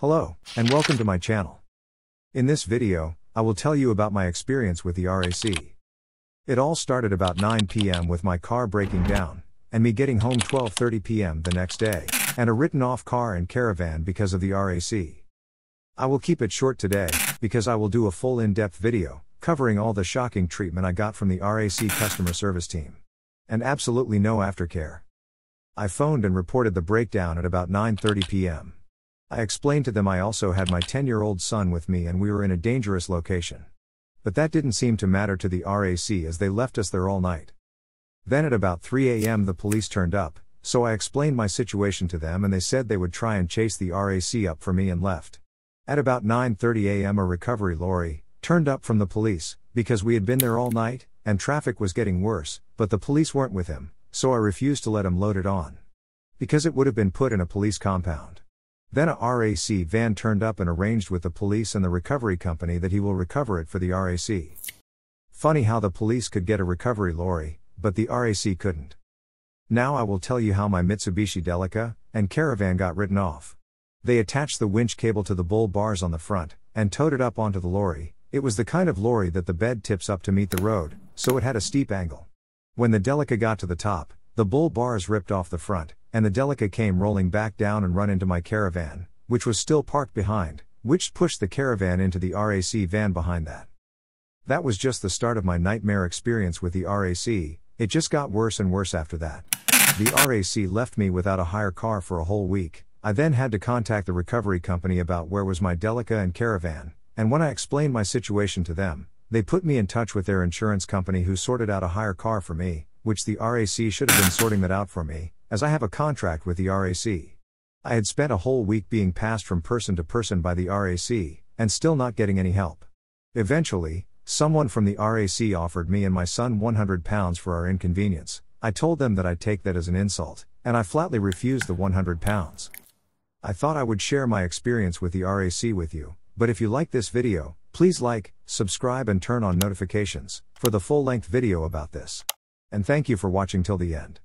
Hello, and welcome to my channel. In this video, I will tell you about my experience with the RAC. It all started about 9 pm with my car breaking down, and me getting home 12:30 pm the next day, and a written off car and caravan because of the RAC. I will keep it short today, because I will do a full in-depth video, covering all the shocking treatment I got from the RAC customer service team. And absolutely no aftercare. I phoned and reported the breakdown at about 9:30 p.m. I explained to them I also had my 10-year-old son with me and we were in a dangerous location. But that didn't seem to matter to the RAC as they left us there all night. Then at about 3 a.m. the police turned up, so I explained my situation to them and they said they would try and chase the RAC up for me and left. At about 9:30 a.m. a recovery lorry turned up from the police because we had been there all night and traffic was getting worse, but the police weren't with him so I refused to let him load it on. Because it would have been put in a police compound. Then a RAC van turned up and arranged with the police and the recovery company that he will recover it for the RAC. Funny how the police could get a recovery lorry, but the RAC couldn't. Now I will tell you how my Mitsubishi Delica and Caravan got written off. They attached the winch cable to the bull bars on the front and towed it up onto the lorry. It was the kind of lorry that the bed tips up to meet the road, so it had a steep angle. When the Delica got to the top, the bull bars ripped off the front, and the Delica came rolling back down and run into my caravan, which was still parked behind, which pushed the caravan into the RAC van behind that. That was just the start of my nightmare experience with the RAC, it just got worse and worse after that. The RAC left me without a hire car for a whole week. I then had to contact the recovery company about where was my Delica and caravan, and when I explained my situation to them, they put me in touch with their insurance company who sorted out a hire car for me, which the RAC should have been sorting that out for me, as I have a contract with the RAC. I had spent a whole week being passed from person to person by the RAC, and still not getting any help. Eventually, someone from the RAC offered me and my son 100 pounds for our inconvenience. I told them that I'd take that as an insult, and I flatly refused the 100 pounds. I thought I would share my experience with the RAC with you, but if you like this video, Please like, subscribe and turn on notifications for the full length video about this. And thank you for watching till the end.